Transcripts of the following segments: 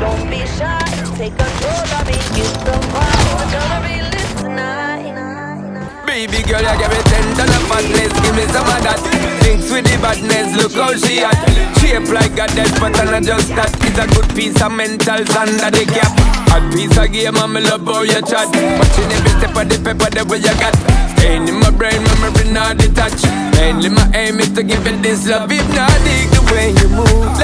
Don't be shy, take control of me, use the power, gonna be listening. Baby girl, you give me ten ton of fatness, give me some of that. Thinks with the badness, look how she at. Shape like a dead pattern, I just that. It's a good piece of mental under the cap. A piece of game, I'm love how you chat. Watching every step of the paper, the way you got. Staying in my brain, memory not detached. Mainly my aim is to give you this love, if not dig the way you move.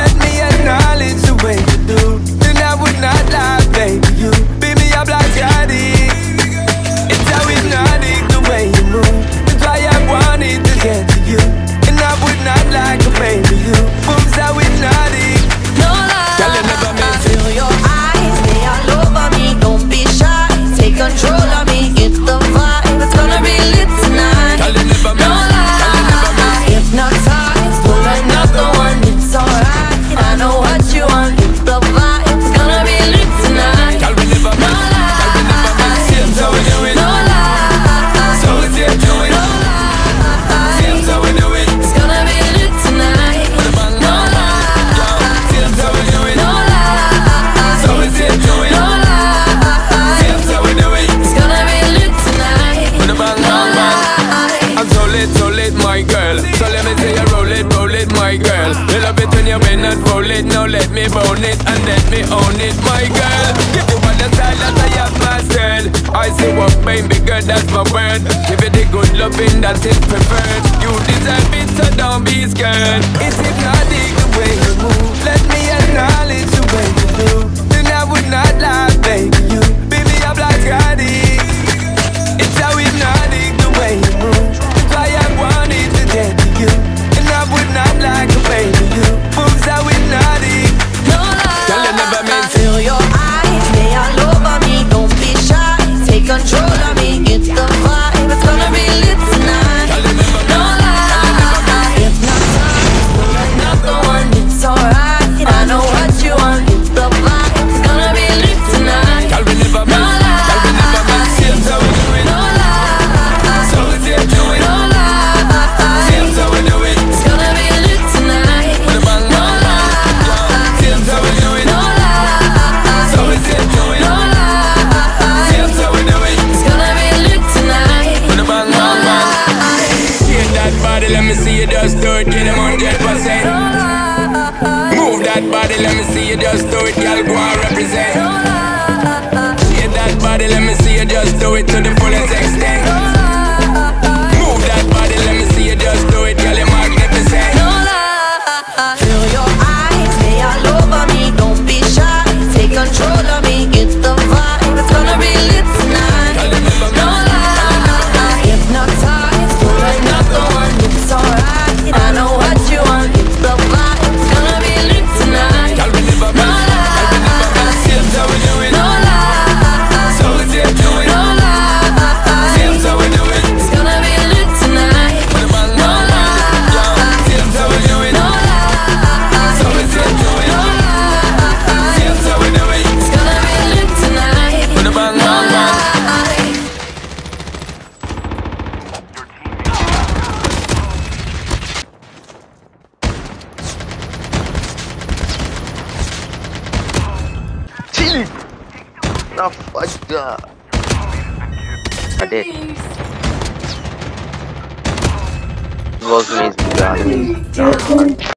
it Now let me own it and let me own it My girl, give you all the style that I have mastered I see what pain bigger, that's my word Give you the good loving that is preferred. You deserve it, so don't be scared. that body, let me see you just do it, y'all go and represent. Shake that body, let me see you just do it to the fullest extent. kill it! Now. Uh, I did. It was me,